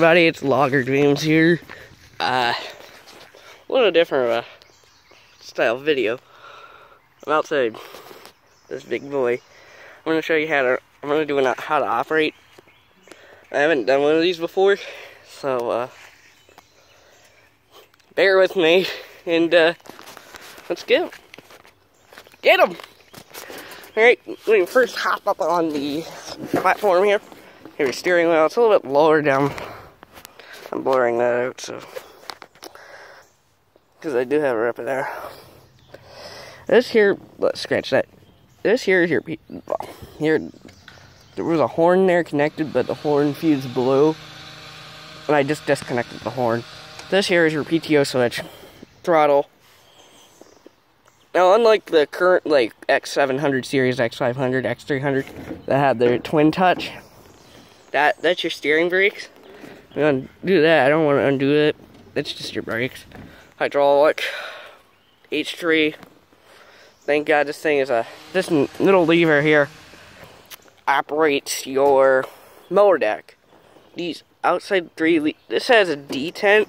everybody, it's Logger Dreams here. Uh, a little different uh, style video. I'm outside this big boy. I'm gonna show you how to. I'm gonna do an, how to operate. I haven't done one of these before, so uh, bear with me and uh, let's go. Get them. All right, let me first hop up on the platform here. Here's steering wheel. It's a little bit lower down. I'm blurring that out, so because I do have it up in there. This here, let's scratch that. This here is your here. There was a horn there connected, but the horn fused blue, and I just disconnected the horn. This here is your PTO switch, throttle. Now, unlike the current like X700 series, X500, X300 that had the twin touch, that that's your steering brakes. I'm do that. I don't want to undo it. It's just your brakes. Hydraulic. H3. Thank God this thing is a this little lever here operates your motor deck. These outside three. This has a detent.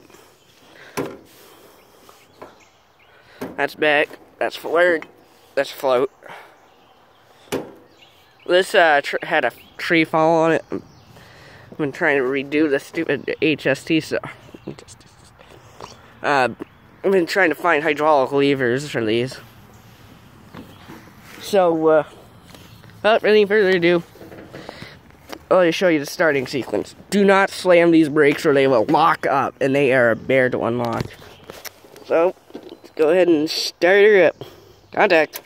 That's back. That's forward. That's float. This uh, had a tree fall on it. I've been trying to redo the stupid HST stuff. Uh, I've been trying to find hydraulic levers for these. So, uh, without any further ado, I'll show you the starting sequence. Do not slam these brakes or they will lock up and they are a bear to unlock. So, let's go ahead and start her up. Contact.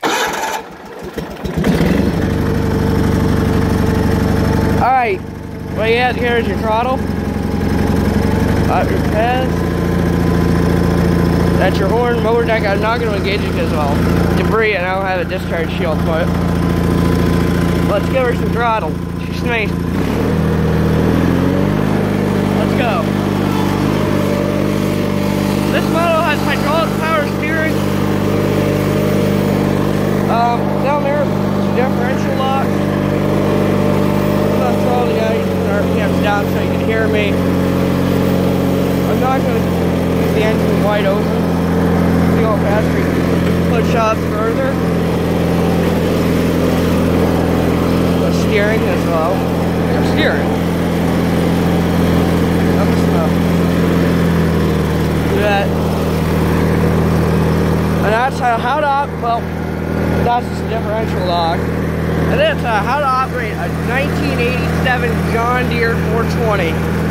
Alright, you at here is your throttle. Out your. That's your horn, motor deck. I'm not going to engage it because, well, debris and I don't have a discharge shield for it. Let's give her some throttle. She's nice. Let's go. This model has hydraulic power steering. Um, down there, differential lock. I'm not throttle the guys RPMs down so you can hear me. I'm not going to use the engine wide open. See how fast we push up further. The steering as well. Your steering. I'm just gonna do that. And that's how, how to, well, that's a differential lock. And that's uh, how to operate a 1987 John Deere 420.